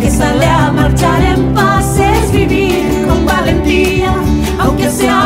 que sale a marchar en paz es vivir con valentía, aunque sea